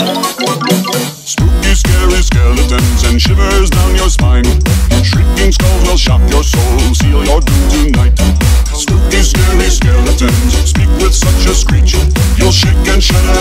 Spooky, scary skeletons and shivers down your spine. Shrieking skulls will shock your soul, seal your doom tonight. Spooky, scary skeletons speak with such a screech. You'll shake and shudder